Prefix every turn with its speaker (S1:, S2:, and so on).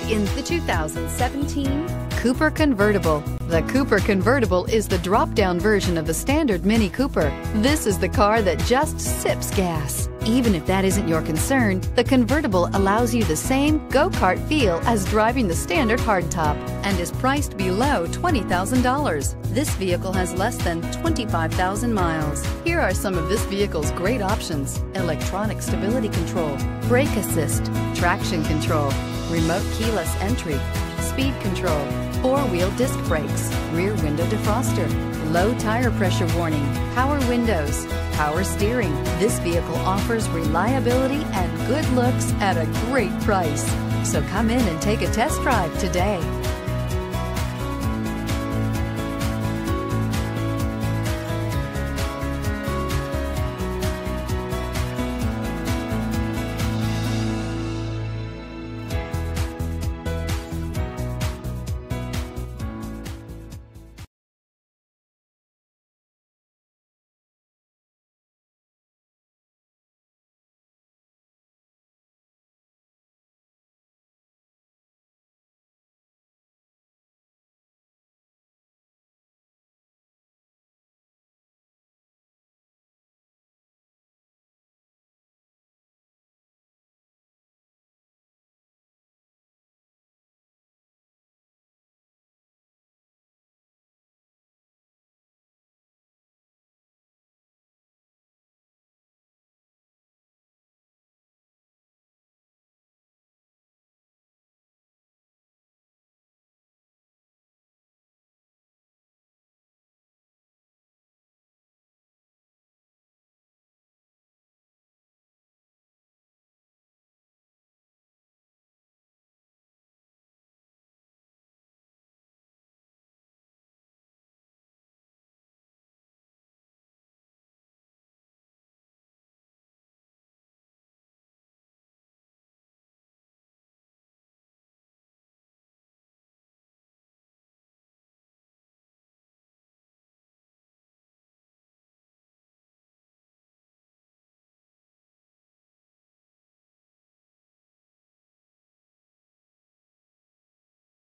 S1: in the 2017 Cooper Convertible. The Cooper Convertible is the drop-down version of the standard Mini Cooper. This is the car that just sips gas. Even if that isn't your concern, the convertible allows you the same go-kart feel as driving the standard hardtop and is priced below $20,000. This vehicle has less than 25,000 miles. Here are some of this vehicle's great options. Electronic stability control, brake assist, traction control, remote keyless entry, speed control, four-wheel disc brakes, rear window defroster, low tire pressure warning, power windows, power steering. This vehicle offers reliability and good looks at a great price. So come in and take a test drive today.